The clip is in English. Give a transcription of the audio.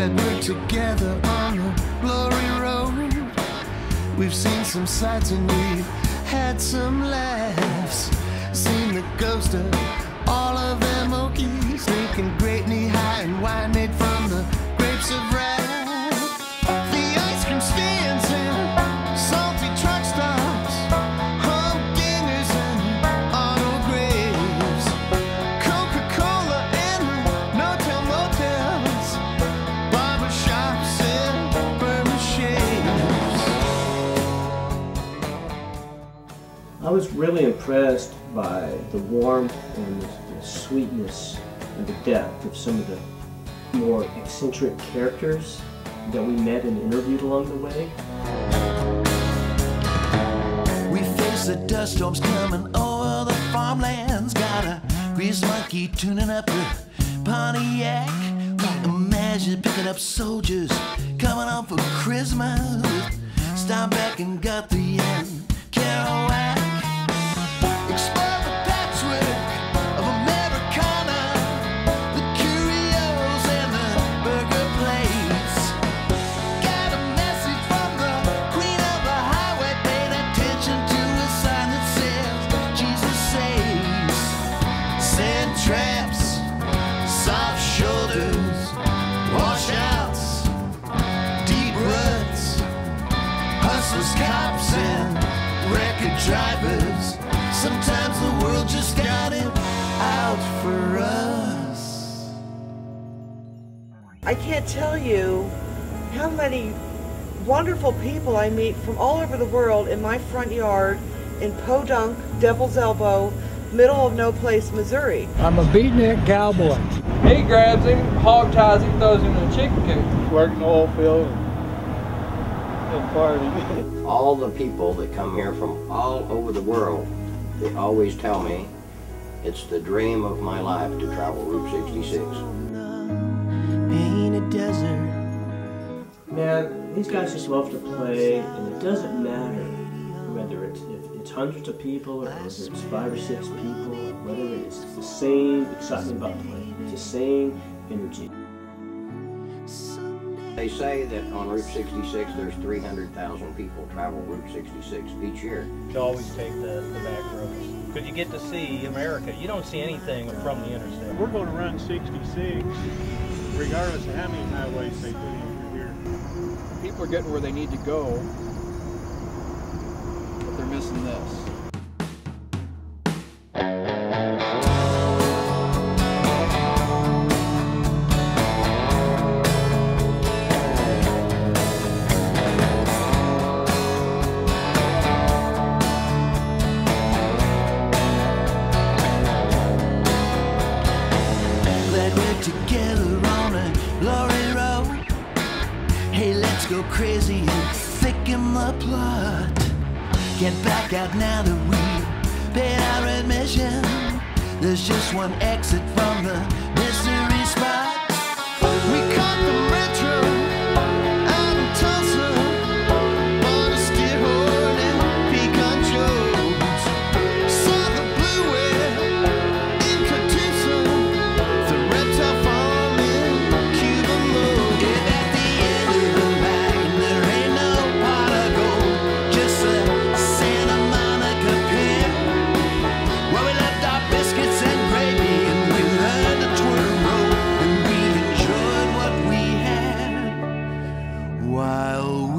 Glad we're together on the glory road. We've seen some sights and we've had some laughs. Seen the ghost of I was really impressed by the warmth and the, sweetness and the depth of some of the more eccentric characters that we met and interviewed along the way. We face the dust storms coming over the farmlands. Got a grease monkey tuning up the Pontiac. Imagine picking up soldiers coming home for Christmas. Stop back and got the end. Kerouac. Cops, and record drivers. Sometimes the world just got it out for us. I can't tell you how many wonderful people I meet from all over the world in my front yard in Podunk, Devil's Elbow, middle of no place, Missouri. I'm a beatnik cowboy. He grabs him, hog ties him, throws him in a chicken coop. work in the oil field and, and party. all the people that come here from all over the world, they always tell me it's the dream of my life to travel Route 66. Desert. Man, these guys just love to play, and it doesn't matter whether it's if it's hundreds of people or whether it's five or six people, whether it's the same excitement about playing, it's the same energy. They say that on Route 66 there's 300,000 people travel Route 66 each year. You always take the, the back roads. Because you get to see America. You don't see anything from the interstate. We're going to run 66 regardless of how many highways they put in here. People are getting where they need to go, but they're missing this. Glad we're together on a glory road. Hey, let's go crazy and thicken the plot. Get back out now that we paid our admission. There's just one exit from the while